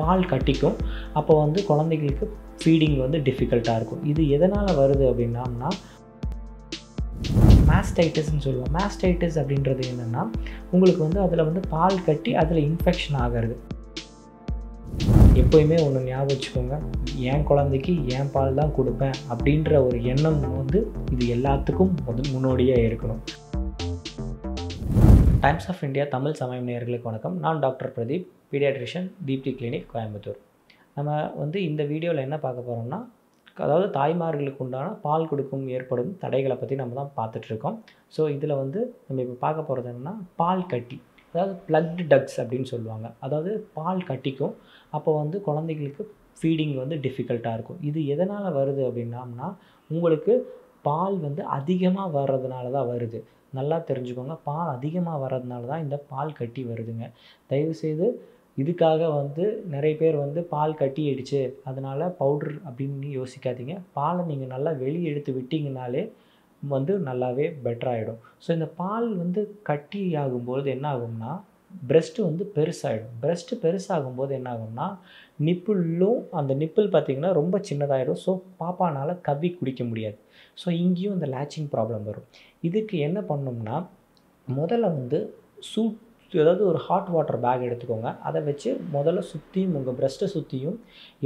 பால் கட்டிக்கும். அப்போ வந்து குழந்தைகளுக்கு ஃபீடிங் வந்து டிஃபிகல்ட்டாக இருக்கும். இது எதனால் வருது அப்படின்னா மேஸ்டைட்டிஸ்ன்னு சொல்லுவோம். மேஸ்டைட்டிஸ் அப்படின்றது என்னென்னா உங்களுக்கு வந்து அதில் வந்து பால் கட்டி அதில் இன்ஃபெக்ஷன் ஆகிறது. எப்போயுமே ஒன்று ஞாபகம் வச்சுக்கோங்க. என் குழந்தைக்கு என் பால் தான் கொடுப்பேன் அப்படின்ற ஒரு எண்ணம் வந்து இது எல்லாத்துக்கும் முதல் முன்னோடியாக இருக்கணும். டைம்ஸ் ஆஃப் இந்தியா தமிழ் சமயம் நேர்களுக்கு வணக்கம். நான் doctor Pradeep paediatrician Deepti clinic Coimbatore. நம்ம வந்து இந்த வீடியோவில் என்ன பார்க்க போகிறோம்னா அதாவது தாய்மார்களுக்கு உண்டான பால் கொடுக்கும் ஏற்படும் தடைகளை பற்றி நம்ம தான் பார்த்துட்ருக்கோம் ஸோ இதில் வந்து நம்ம இப்போ பார்க்க போகிறது என்னென்னா பால் கட்டி அதாவது ப்ளக்டு டக்ஸ் அப்படின்னு சொல்லுவாங்க. அதாவது பால் கட்டிக்கும் அப்போ வந்து குழந்தைகளுக்கு ஃபீடிங் வந்து டிஃபிகல்ட்டாக இருக்கும். இது எதனால் வருது அப்படின்னம்னா உங்களுக்கு பால் வந்து அதிகமாக வர்றதுனால தான் வருது. நல்லா தெரிஞ்சுக்கோங்க பால் அதிகமாக வர்றதுனால தான் இந்த பால் கட்டி வருதுங்க. தயவுசெய்து இதுக்காக வந்து நிறைய பேர் வந்து பால் கட்டிடுச்சு அதனால் பவுட்ரு அப்படின்னு யோசிக்காதீங்க. பாலை நீங்கள் நல்லா வெளியே எடுத்து விட்டிங்கனாலே வந்து நல்லாவே பெட்டராகிடும் ஸோ இந்த பால் வந்து கட்டி ஆகும்போது என்ன ஆகும்னா பிரெஸ்ட்டு வந்து பெருசாகிடும் பிரெஸ்ட்டு பெருசாகும்போது என்ன ஆகும்னா நிப்பிளும் அந்த நிப்பிள் பார்த்திங்கன்னா ரொம்ப சின்னதாகிடும் ஸோ பாப்பானால் கவ்வி குடிக்க முடியாது. ஸோ இங்கேயும் இந்த லேச்சிங் ப்ராப்ளம் வரும். இதுக்கு என்ன பண்ணோம்னா முதல்ல வந்து சூட் ஏதாவது ஒரு ஹாட் வாட்டர் பேக் எடுத்துக்கோங்க. அதை வச்சு முதல்ல சுற்றியும் உங்கள் ப்ரெஸ்ட்டை சுற்றியும்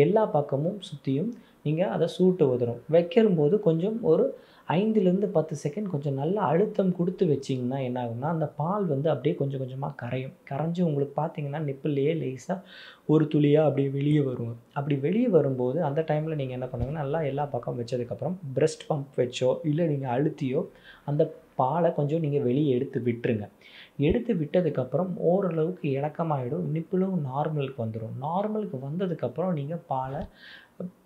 எல்லா பக்கமும் சுற்றியும் நீங்கள் அதை சூட்டு உதரும் வைக்கிறபோது கொஞ்சம் ஒரு ஐந்துலேருந்து பத்து செகண்ட் கொஞ்சம் நல்லா அழுத்தம் கொடுத்து வச்சிங்கன்னா என்ன ஆகும்னா அந்த பால் வந்து அப்படியே கொஞ்சம் கொஞ்சமாக கரையும். கரைஞ்சி உங்களுக்கு பார்த்தீங்கன்னா நிப்பிள்ளையே லேஸாக ஒரு துளியாக அப்படியே வெளியே வரும். அப்படி வெளியே வரும்போது அந்த டைமில் நீங்கள் என்ன பண்ணுங்கன்னா நல்லா எல்லா பக்கம் வச்சதுக்கப்புறம் பிரஸ்ட் பம்ப் வச்சோ இல்லை நீங்கள் அழுத்தியோ அந்த பாலை கொஞ்சம் நீங்கள் வெளியே எடுத்து விட்டுருங்க. எடுத்து விட்டதுக்கப்புறம் ஓரளவுக்கு இலக்கமாகிடும் நிப்பிளும் நார்மலுக்கு வந்துடும் நார்மலுக்கு வந்ததுக்கப்புறம் நீங்கள் பாலை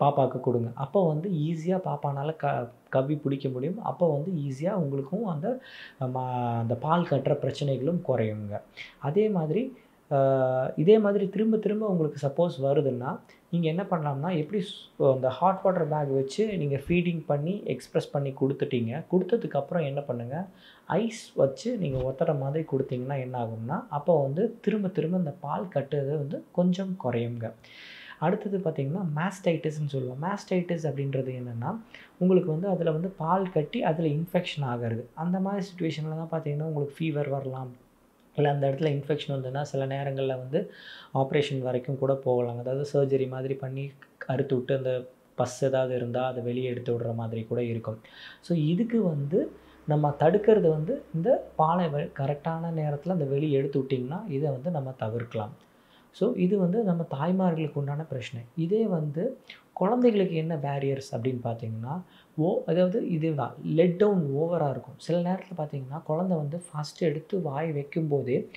பாப்பாவுக்கு கொடுங்க. அப்போ வந்து ஈஸியாக பாப்பானால் க கவ்வி பிடிக்க முடியும். அப்போ வந்து ஈஸியாக உங்களுக்கும் அந்த அந்த பால் கட்டுற பிரச்சனைகளும் குறையுங்க. அதே மாதிரி இதே மாதிரி திரும்ப திரும்ப உங்களுக்கு சப்போஸ் வருதுன்னா நீங்கள் என்ன பண்ணலாம்னா எப்படி அந்த ஹாட் வாட்டர் பேக் வச்சு நீங்கள் ஃபீடிங் பண்ணி எக்ஸ்ப்ரெஸ் பண்ணி கொடுத்துட்டீங்க. கொடுத்ததுக்கப்புறம் என்ன பண்ணுங்கள் ஐஸ் வச்சு நீங்கள் ஒத்தட மாதிரி கொடுத்தீங்கன்னா என்ன ஆகும்னா அப்போ வந்து திரும்ப திரும்ப இந்த பால் கட்டுறது வந்து கொஞ்சம் குறையுங்க. அடுத்தது பார்த்திங்கன்னா மேஸ்டைட்டிஸ்ன்னு சொல்லுவோம். மேஸ்டைட்டிஸ் அப்படின்றது என்னென்னா உங்களுக்கு வந்து அதில் வந்து பால் கட்டி அதில் இன்ஃபெக்ஷன் ஆகிறது. அந்த மாதிரி சுச்சுவேஷனில் தான் பார்த்திங்கன்னா உங்களுக்கு ஃபீவர் வரலாம். இல்லை அந்த இடத்துல இன்ஃபெக்ஷன் வந்ததுன்னா சில நேரங்களில் வந்து ஆப்ரேஷன் வரைக்கும் கூட போகலாம். அதாவது சர்ஜரி மாதிரி பண்ணி அறுத்து விட்டு அந்த பஸ் ஏதாவது இருந்தால் அதை வெளியே எடுத்து விடுற மாதிரி கூட இருக்கும். ஸோ இதுக்கு வந்து நம்ம தடுக்கிறது வந்து இந்த பாலை கரெக்டான நேரத்தில் அந்த வெளியே எடுத்து விட்டிங்கன்னா இதை வந்து நம்ம தவிர்க்கலாம். ஸோ இது வந்து நம்ம தாய்மார்களுக்கு உண்டான பிரச்சனை. இதே வந்து குழந்தைகளுக்கு என்ன பேரியர்ஸ் அப்படின்னு பார்த்தீங்கன்னா ஓ அதாவது இது தான் லெட் டவுன் ஓவராக இருக்கும். சில நேரத்தில் பார்த்தீங்கன்னா குழந்தை வந்து ஃபஸ்ட்டு எடுத்து வாய் வைக்கும்போதே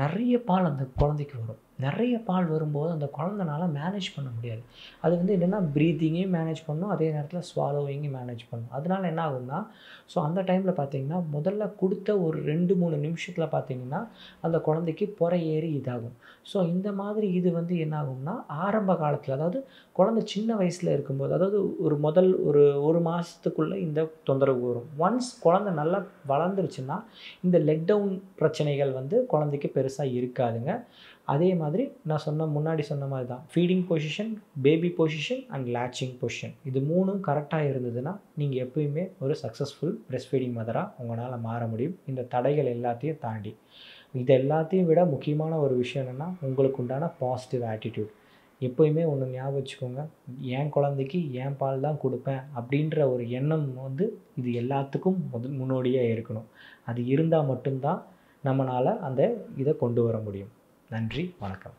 நிறைய பால் அந்த குழந்தைக்கு வரும். நிறைய பால் வரும்போது அந்த குழந்தனால மேனேஜ் பண்ண முடியாது. அது வந்து என்னென்னா ப்ரீத்திங்கையும் மேனேஜ் பண்ணும் அதே நேரத்தில் ஸ்வாலோவிங்கையும் மேனேஜ் பண்ணும். அதனால் என்ன ஆகும்னா ஸோ அந்த டைமில் பார்த்திங்கன்னா முதல்ல கொடுத்த ஒரு ரெண்டு மூணு நிமிஷத்தில் பார்த்தீங்கன்னா அந்த குழந்தைக்கு புறை ஏறி இதாகும். ஸோ இந்த மாதிரி இது வந்து என்ன ஆகும்னா ஆரம்ப காலத்தில் அதாவது குழந்தை சின்ன வயசில் இருக்கும்போது அதாவது ஒரு முதல் ஒரு ஒரு மாதத்துக்குள்ளே இந்த தொந்தரவு வரும். ஒன்ஸ் குழந்தை நல்லா வளர்ந்துருச்சுன்னா இந்த லெக் டவுன் பிரச்சனைகள் வந்து குழந்தைக்கு பெருசாக இருக்காதுங்க. அதே மாதிரி நான் சொன்ன முன்னாடி சொன்ன மாதிரி தான். Feeding position baby position and latching position இது மூணும் கரெக்டாக இருந்ததுன்னா நீங்கள் எப்பயுமே ஒரு சக்ஸஸ்ஃபுல் பிரெஸ்ட் ஃபீடிங் மதராக உங்களால் மாற முடியும். இந்த தடைகள் எல்லாத்தையும் தாண்டி. இது எல்லாத்தையும் விட முக்கியமான ஒரு விஷயம் என்னென்னா உங்களுக்கு உண்டான பாசிட்டிவ் ஆட்டிடியூட் எப்போயுமே ஒன்று ஞாபகம் வச்சுக்கோங்க என் குழந்தைக்கு என் பால் தான் கொடுப்பேன் அப்படின்ற ஒரு எண்ணம் வந்து இது எல்லாத்துக்கும் முதல் முன்னோடியாக இருக்கணும். அது இருந்தால் மட்டும்தான் நம்மளால் அந்த இதை கொண்டு வர முடியும். நன்றி வணக்கம்.